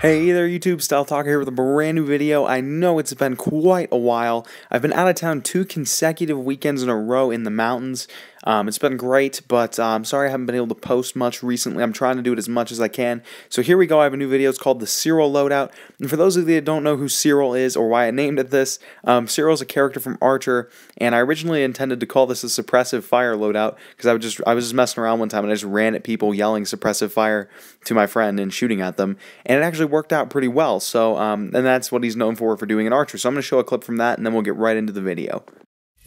Hey there YouTube, Stealth Taco here with a brand new video. I know it's been quite a while. I've been out of town two consecutive weekends in a row in the mountains. Um, it's been great, but I'm sorry I haven't been able to post much recently. I'm trying to do it as much as I can. So here we go. I have a new video. It's called the Cyril Loadout. And for those of you that don't know who Cyril is or why I named it this, um, Cyril is a character from Archer, and I originally intended to call this a suppressive fire loadout because I was just I was just messing around one time and I just ran at people yelling suppressive fire to my friend and shooting at them, and it actually worked out pretty well. So um, and that's what he's known for for doing in Archer. So I'm going to show a clip from that, and then we'll get right into the video.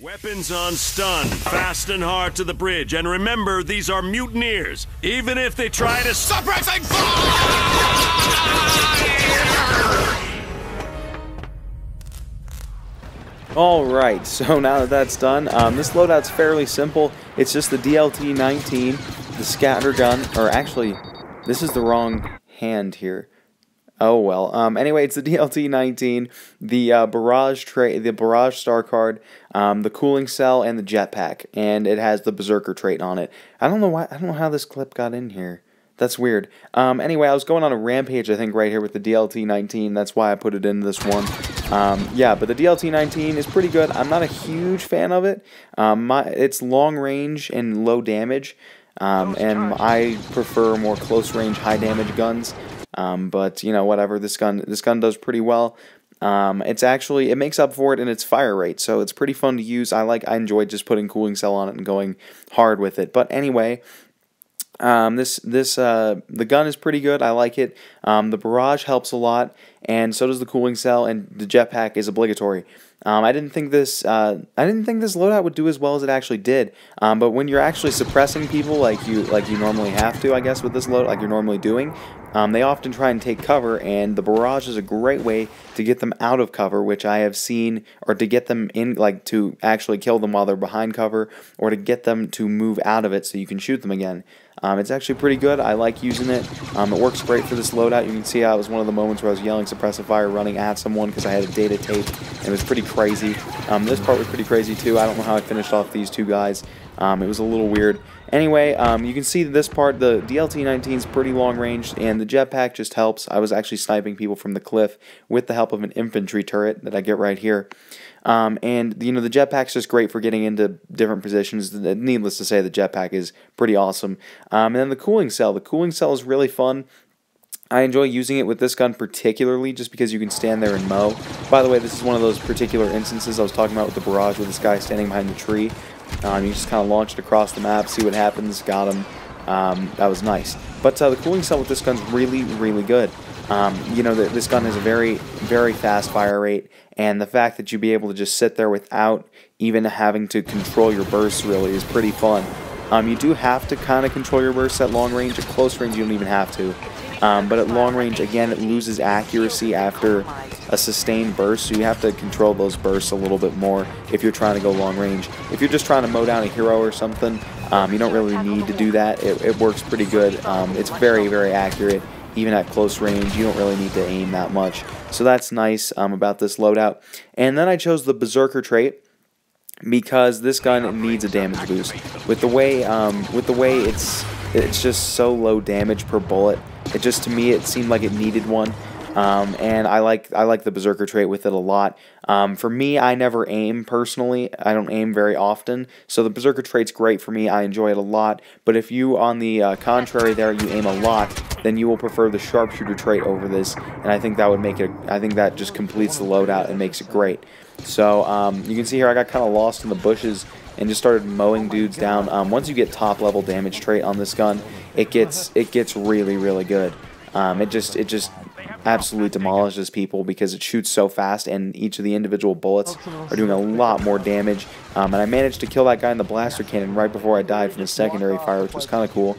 Weapons on stun, fast and hard to the bridge, and remember, these are mutineers. Even if they try to suppressing Alright, so now that that's done, um, this loadout's fairly simple. It's just the DLT-19, the scatter gun, or actually, this is the wrong hand here. Oh well. Um, anyway, it's the DLT-19, the uh, barrage trait, the barrage star card, um, the cooling cell, and the jetpack, and it has the berserker trait on it. I don't know why. I don't know how this clip got in here. That's weird. Um, anyway, I was going on a rampage, I think, right here with the DLT-19. That's why I put it in this one. Um, yeah, but the DLT-19 is pretty good. I'm not a huge fan of it. Um, my, it's long range and low damage. Um, and I prefer more close range, high damage guns. Um, but you know, whatever. This gun, this gun does pretty well. Um, it's actually it makes up for it in its fire rate, so it's pretty fun to use. I like I enjoy just putting cooling cell on it and going hard with it. But anyway, um, this this uh, the gun is pretty good. I like it. Um, the barrage helps a lot, and so does the cooling cell. And the jetpack is obligatory. Um, I didn't think this uh, I didn't think this loadout would do as well as it actually did. Um, but when you're actually suppressing people like you like you normally have to, I guess with this load like you're normally doing, um, they often try and take cover, and the barrage is a great way to get them out of cover, which I have seen, or to get them in, like to actually kill them while they're behind cover, or to get them to move out of it so you can shoot them again. Um, it's actually pretty good. I like using it. Um, it works great for this loadout. You can see how it was one of the moments where I was yelling suppressive fire running at someone because I had a data tape, and it was pretty crazy. Um, this part was pretty crazy too. I don't know how I finished off these two guys. Um, it was a little weird. Anyway, um, you can see this part, the DLT-19 is pretty long range, and the jetpack just helps. I was actually sniping people from the cliff with the help of an infantry turret that I get right here. Um, and, you know, the jetpack's just great for getting into different positions. Needless to say, the jetpack is pretty awesome. Um, and then the cooling cell. The cooling cell is really fun. I enjoy using it with this gun particularly just because you can stand there and mow. By the way, this is one of those particular instances I was talking about with the barrage with this guy standing behind the tree. Um, you just kind of launch it across the map, see what happens, got him. Um, that was nice. But uh, the cooling cell with this gun's really, really good. Um, you know, the, this gun has a very, very fast fire rate, and the fact that you'd be able to just sit there without even having to control your bursts really is pretty fun. Um, you do have to kind of control your bursts at long range. At close range, you don't even have to. Um, but at long range, again, it loses accuracy after a sustained burst, so you have to control those bursts a little bit more if you're trying to go long range. If you're just trying to mow down a hero or something, um, you don't really need to do that. It, it works pretty good. Um, it's very, very accurate. Even at close range, you don't really need to aim that much. So that's nice um, about this loadout. And then I chose the Berserker trait because this gun needs a damage boost. With the way, um, with the way it's, it's just so low damage per bullet. It just to me it seemed like it needed one. Um, and I like I like the berserker trait with it a lot. Um, for me, I never aim personally. I don't aim very often, so the berserker trait's great for me. I enjoy it a lot. But if you, on the uh, contrary, there you aim a lot, then you will prefer the sharpshooter trait over this, and I think that would make it. I think that just completes the loadout and makes it great. So um, you can see here I got kind of lost in the bushes and just started mowing dudes down. Um, once you get top level damage trait on this gun, it gets it gets really really good. Um, it just it just absolutely demolishes people because it shoots so fast and each of the individual bullets are doing a lot more damage. Um, and I managed to kill that guy in the blaster cannon right before I died from the secondary fire, which was kind of cool.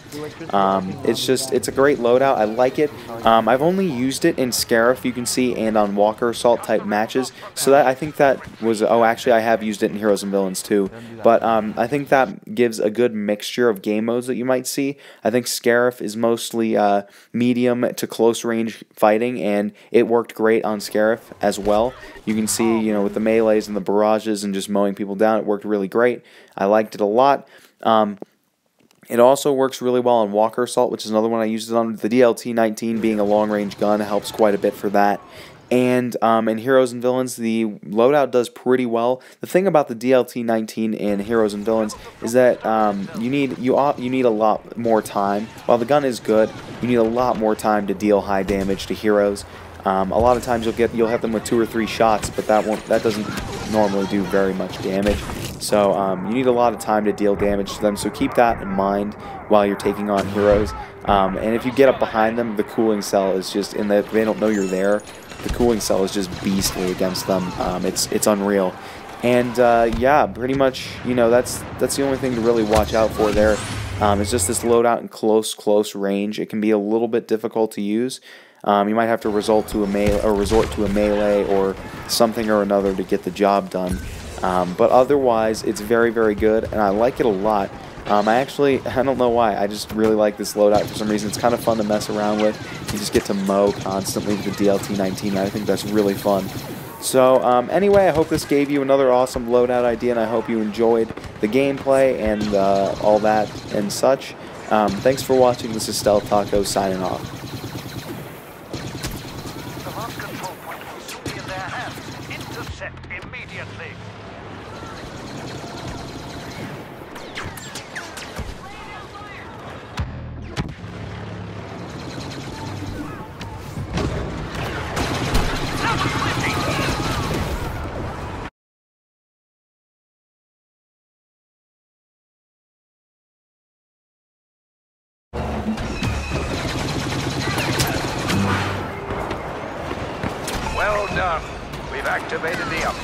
Um, it's just, it's a great loadout. I like it. Um, I've only used it in Scarif, you can see, and on Walker Assault type matches. So that I think that was, oh, actually I have used it in Heroes and Villains too. But um, I think that gives a good mixture of game modes that you might see. I think Scarif is mostly uh, medium to close range fighting and it worked great on Scarif as well. You can see, you know, with the melees and the barrages and just mowing people down, it worked really great. I liked it a lot. Um, It also works really well on Walker Assault, which is another one I used it on. The DLT-19 being a long-range gun helps quite a bit for that. And um, in Heroes and Villains, the loadout does pretty well. The thing about the DLT-19 in Heroes and Villains is that um, you need you you need a lot more time. While the gun is good, you need a lot more time to deal high damage to heroes. Um, a lot of times you'll get you'll hit them with two or three shots, but that won't that doesn't normally do very much damage. So um, you need a lot of time to deal damage to them. So keep that in mind while you're taking on heroes. Um, and if you get up behind them, the cooling cell is just in the they don't know you're there. The cooling cell is just beastly against them. Um, it's it's unreal. And uh, yeah, pretty much you know that's that's the only thing to really watch out for there. Um, it's just this loadout in close close range. It can be a little bit difficult to use. Um, you might have to resort to a melee or resort to a melee or something or another to get the job done. Um, but otherwise, it's very very good, and I like it a lot. Um, I actually, I don't know why, I just really like this loadout for some reason. It's kind of fun to mess around with. You just get to mow constantly with the DLT-19. I think that's really fun. So um, anyway, I hope this gave you another awesome loadout idea, and I hope you enjoyed the gameplay and uh, all that and such. Um, thanks for watching. This is Stealth Taco signing off. Well done. We've activated the up.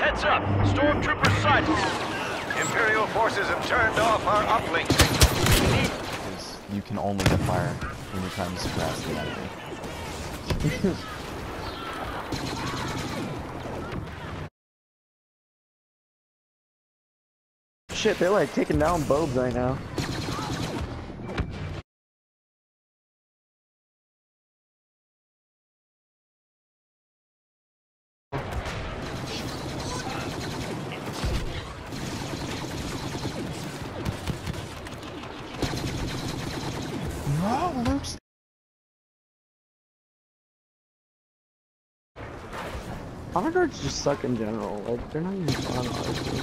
Heads up! Stormtroopers sighted! Imperial forces have turned off our uplink Because you can only get fire when you're trying to suppress the enemy. Shit, they're like taking down Bobes right now. No, Luke's Honor guards just suck in general. Like they're not even fun, honestly.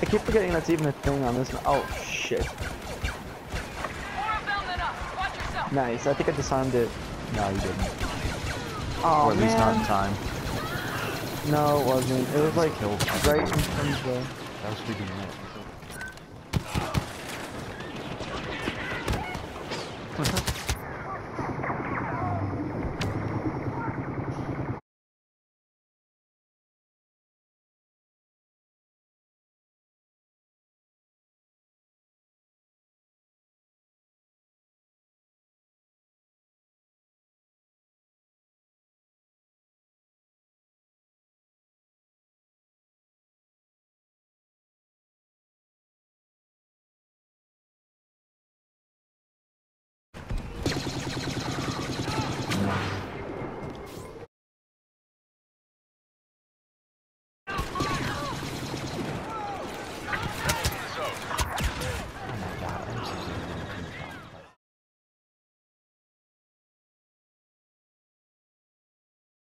I keep forgetting that's even a thing on this. Oh shit. Nice. I think I disarmed it. No, you didn't. Oh or at least not in time. No, it wasn't. It was like right in front of the. That was freaking it.